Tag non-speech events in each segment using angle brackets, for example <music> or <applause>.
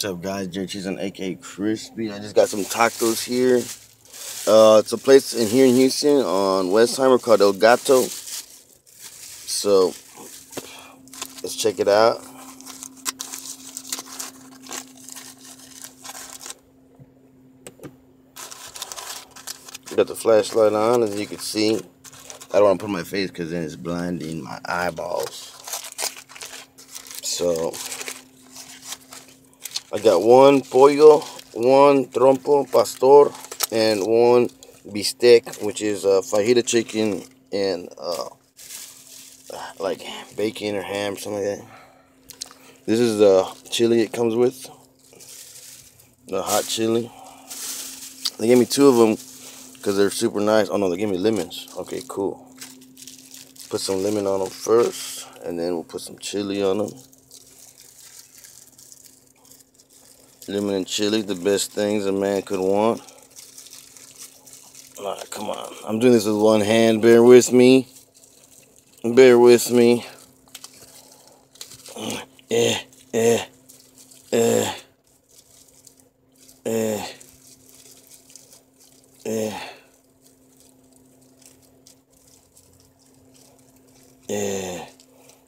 What's up, guys? Jerry Cheese AK Crispy. I just got some tacos here. Uh, it's a place in here in Houston on Westheimer called El Gato. So let's check it out. Got the flashlight on, as you can see. I don't want to put my face because then it's blinding my eyeballs. So I got one pollo, one trompo pastor, and one bistec, which is uh, fajita chicken and uh, like bacon or ham, or something like that. This is the chili it comes with, the hot chili. They gave me two of them because they're super nice. Oh no, they gave me lemons. Okay, cool. Put some lemon on them first, and then we'll put some chili on them. Lemon and chili, the best things a man could want. Alright, come on. I'm doing this with one hand. Bear with me. Bear with me. Eh, eh, eh, eh, eh, eh.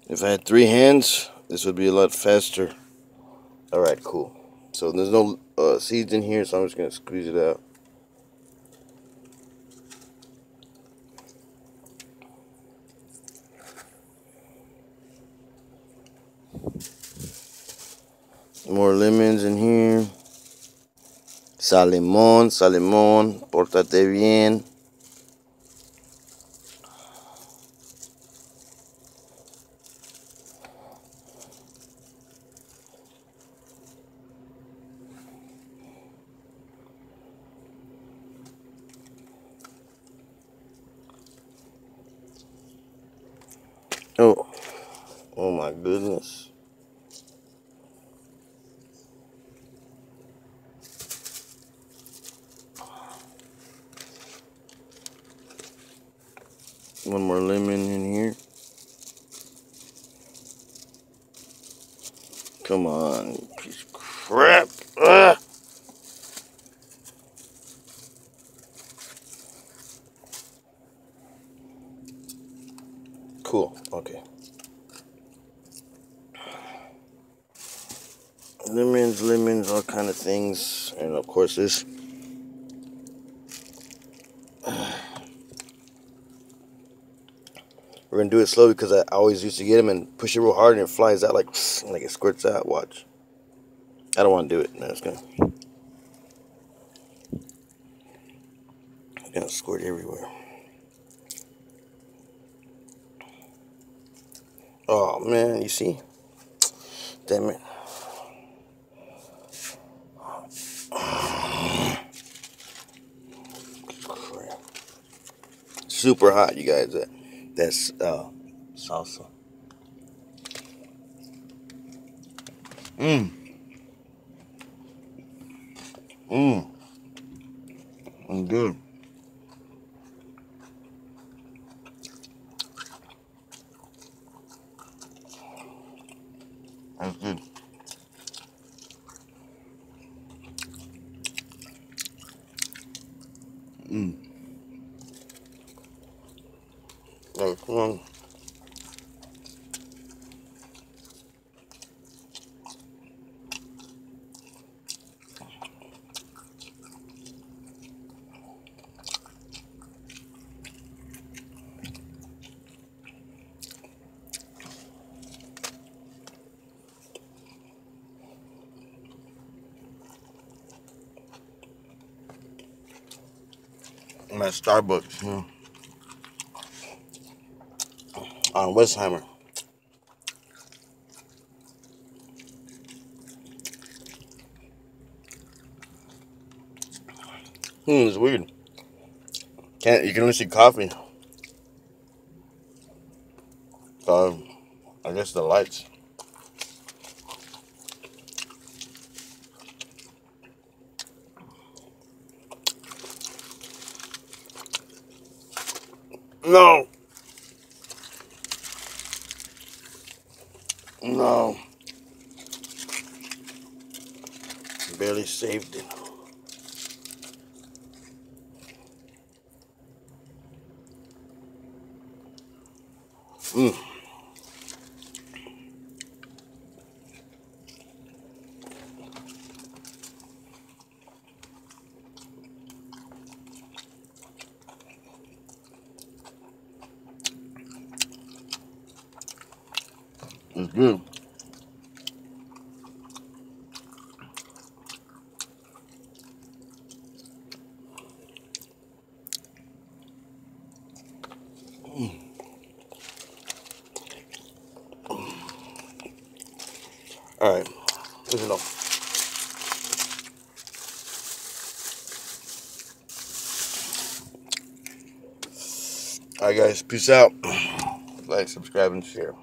If I had three hands, this would be a lot faster. Alright, cool. So there's no uh, seeds in here, so I'm just going to squeeze it out. More lemons in here. Salimón, Salimón, pórtate bien. Oh, oh my goodness. One more lemon in here. Come on, piece of crap. Ah! Cool. Okay. Lemons, lemons, all kind of things, and of course this. <sighs> We're gonna do it slowly because I always used to get them and push it real hard and it flies out like <sniffs> like it squirts out. Watch. I don't want to do it. No, it's gonna. Gonna squirt everywhere. Oh man, you see? Damn it. Super hot, you guys. That that's uh, salsa. Mmm. Mmm. I'm good. That's good. Mmm. Hey, come on. I'm at Starbucks. Yeah. On Westheimer. Hmm, it's weird. Can't you can only see coffee. So I guess the lights. No. No. barely saved it. Mmm. It's good. All right, it alone. All right, guys, peace out. Like, subscribe, and share.